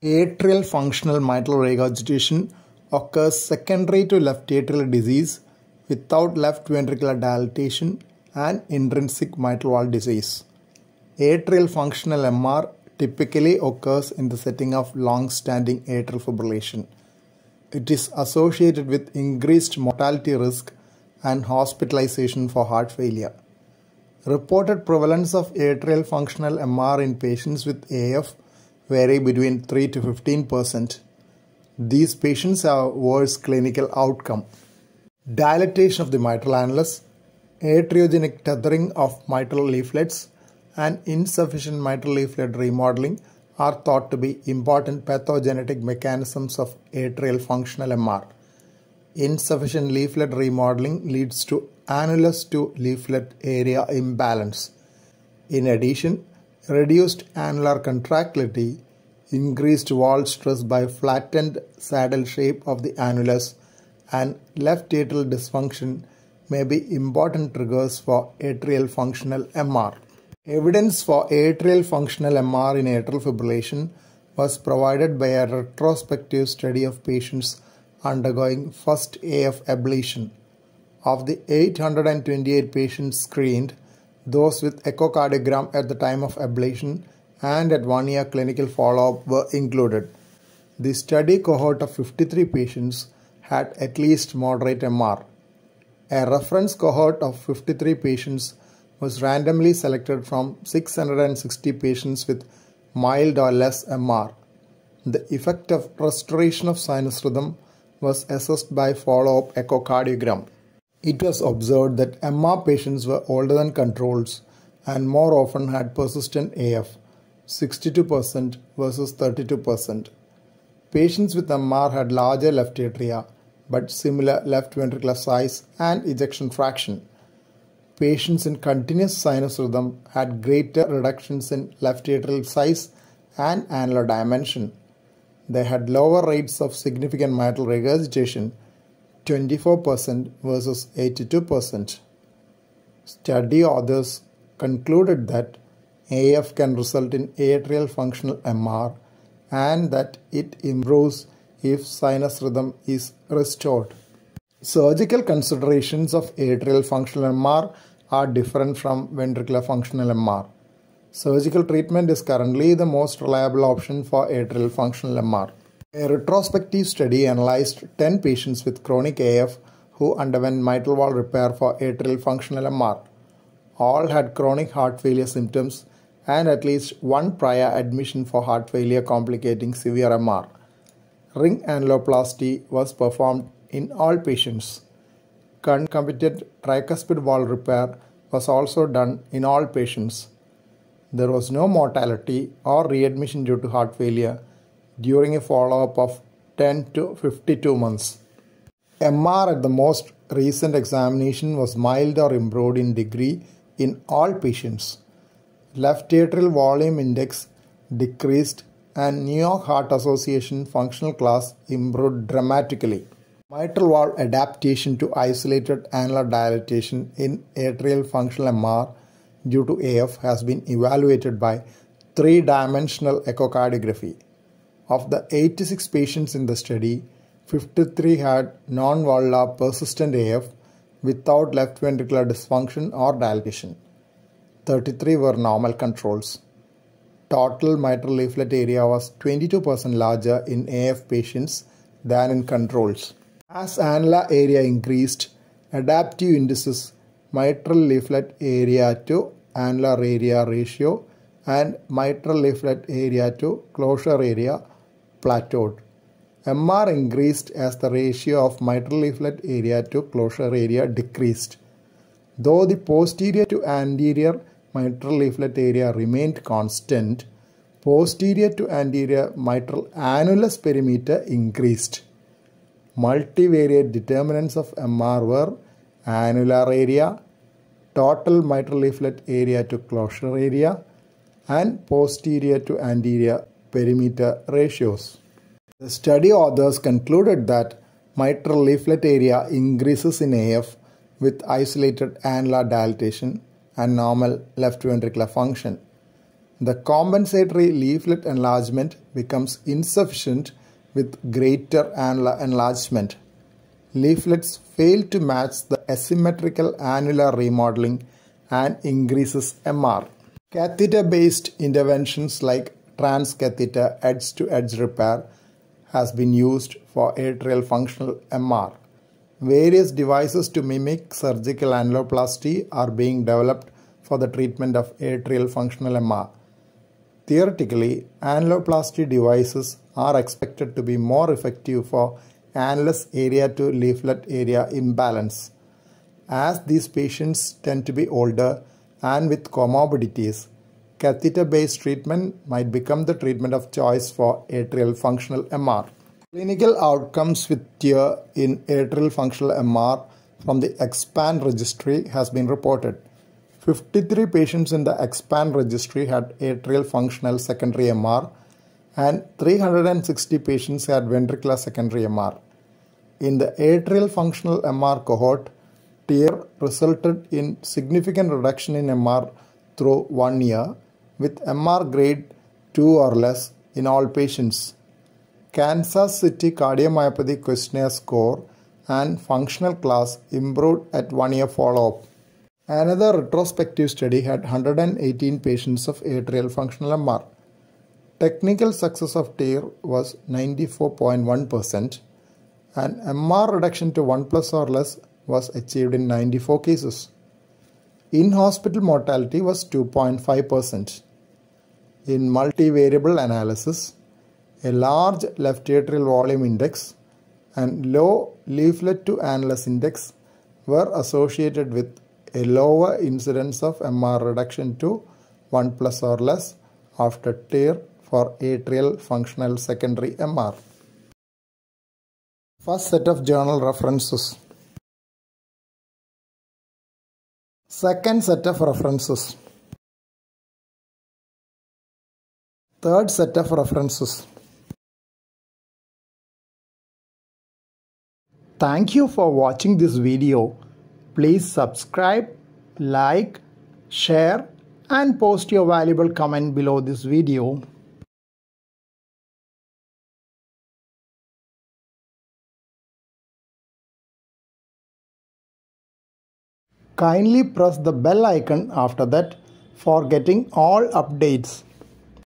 Atrial functional mitral regurgitation occurs secondary to left atrial disease without left ventricular dilatation and intrinsic mitral valve disease. Atrial functional MR typically occurs in the setting of long standing atrial fibrillation. It is associated with increased mortality risk and hospitalization for heart failure. Reported prevalence of atrial functional MR in patients with AF vary between 3 to 15 percent. These patients have worse clinical outcome. Dilatation of the mitral annulus, atriogenic tethering of mitral leaflets, and insufficient mitral leaflet remodeling are thought to be important pathogenetic mechanisms of atrial functional MR. Insufficient leaflet remodeling leads to annulus to leaflet area imbalance. In addition, reduced annular contractility, increased wall stress by flattened saddle shape of the annulus, and left atrial dysfunction may be important triggers for atrial functional MR. Evidence for atrial functional MR in atrial fibrillation was provided by a retrospective study of patients undergoing first AF ablation. Of the 828 patients screened, those with echocardiogram at the time of ablation and at one year clinical follow up were included. The study cohort of 53 patients had at least moderate MR. A reference cohort of 53 patients was randomly selected from 660 patients with mild or less MR. The effect of restoration of sinus rhythm was assessed by follow up echocardiogram. It was observed that MR patients were older than controls and more often had persistent AF, 62% versus 32%. Patients with MR had larger left atria but similar left ventricular size and ejection fraction. Patients in continuous sinus rhythm had greater reductions in left atrial size and annular dimension. They had lower rates of significant mitral regurgitation 24% versus 82%. Study authors concluded that AF can result in atrial functional MR and that it improves if sinus rhythm is restored. Surgical considerations of atrial functional MR are different from ventricular functional MR. Surgical treatment is currently the most reliable option for atrial functional MR. A retrospective study analyzed 10 patients with chronic AF who underwent mitral valve repair for atrial functional MR. All had chronic heart failure symptoms and at least one prior admission for heart failure complicating severe MR. Ring annuloplasty was performed in all patients. Concomitant tricuspid valve repair was also done in all patients. There was no mortality or readmission due to heart failure during a follow up of 10 to 52 months. MR at the most recent examination was mild or improved in degree in all patients. Left atrial volume index decreased and New York Heart Association functional class improved dramatically. Mitral valve adaptation to isolated annular dilatation in atrial functional MR due to AF has been evaluated by three dimensional echocardiography. Of the 86 patients in the study, 53 had non valvular persistent AF without left ventricular dysfunction or dilatation. 33 were normal controls. Total mitral leaflet area was 22% larger in AF patients than in controls. As annular area increased, adaptive indices mitral leaflet area to annular area ratio and mitral leaflet area to closure area plateaued. MR increased as the ratio of mitral leaflet area to closure area decreased. Though the posterior to anterior mitral leaflet area remained constant, posterior to anterior mitral annulus perimeter increased. Multivariate determinants of MR were annular area, total mitral leaflet area to closure area, and posterior to anterior perimeter ratios. The study authors concluded that mitral leaflet area increases in AF with isolated annular dilatation and normal left ventricular function. the compensatory leaflet enlargement becomes insufficient with greater annular enlargement. Leaflets fail to match the asymmetrical annular remodeling and increases MR. Catheter-based interventions like transcatheter edge-to-edge repair has been used for atrial functional MR. Various devices to mimic surgical annuloplasty are being developed for the treatment of atrial functional MR. Theoretically, annuloplasty devices are expected to be more effective for annulus area to leaflet area imbalance. As these patients tend to be older and with comorbidities, catheter based treatment might become the treatment of choice for atrial functional MR. Clinical outcomes with TEER in atrial functional MR from the EXPAND registry has been reported. 53 patients in the EXPAND registry had atrial functional secondary MR and 360 patients had ventricular secondary MR. In the atrial functional MR cohort, TEER resulted in significant reduction in MR through one year with MR grade 2 or less in all patients. Kansas City Cardiomyopathy Questionnaire score and functional class improved at one year follow-up. Another retrospective study had 118 patients of atrial functional MR. Technical success of TEER was 94.1% and MR reduction to 1 plus or less was achieved in 94 cases. In-hospital mortality was 2.5%. In multivariable analysis, a large left atrial volume index and low leaflet to annulus index were associated with a lower incidence of MR reduction to 1 plus or less after TEER for atrial functional secondary MR. First set of journal references. Second set of references. Third set of references. Thank you for watching this video. Please subscribe, like, share and post your valuable comment below this video. Kindly press the bell icon after that for getting all updates.